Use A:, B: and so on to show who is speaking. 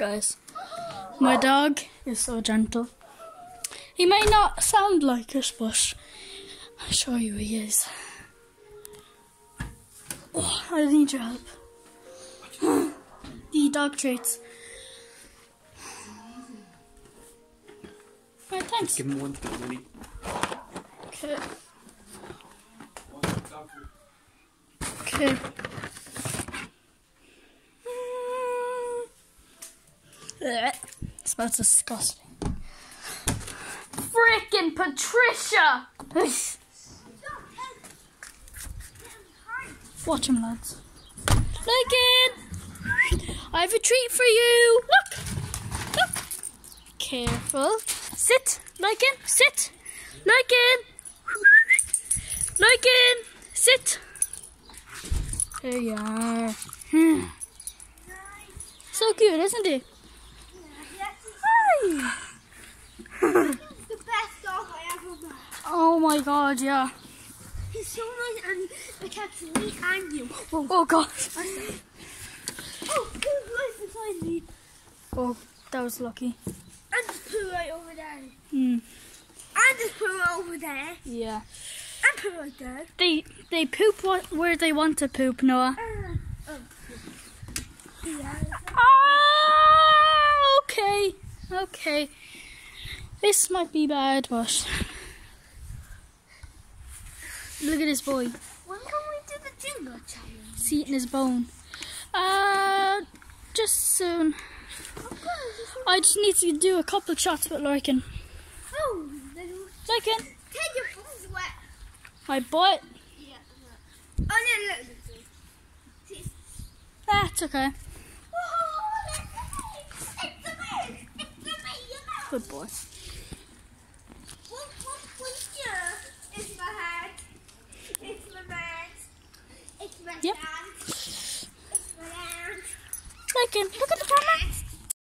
A: guys. My dog is so gentle. He may not sound like us, but I'll show you he is. Oh, I need your help. the dog treats. Right, thanks.
B: Give him one thing, Willie.
A: Okay. Okay. Ugh, smells disgusting. Frickin' Patricia! Watch him, lads. Logan! I have a treat for you! Look! Look! Careful. Sit, Logan, sit! Logan! Logan! Sit! There you are. Hmm. so cute, isn't he? Hi!
C: the best dog I ever met.
A: Oh my god, yeah.
C: He's so nice and I kept me and you.
A: Oh, oh god.
C: Oh, who's right beside me?
A: Oh, that was lucky.
C: And there's poo right over there.
A: Hmm.
C: And there's poo over there.
A: Yeah.
C: And poo right there.
A: They they poop what, where they want to poop, Noah.
C: Uh, oh. Yeah.
A: Ah, okay. Okay. This might be bad, but look at this boy.
C: When can we do the jingle challenge?
A: He's eating his bone. Uh, just soon. I just need to do a couple of shots with Larkin.
C: Oh,
A: Larkin,
C: take your phone's wet.
A: my butt.
C: Yeah. Oh, no, look. See,
A: That's okay.
C: It's a me. It's a me, you know.
A: Good boy.
C: What, what, what's here? It's my hat. It's my mat. It's my
A: Yep. Larkin, look at the camera.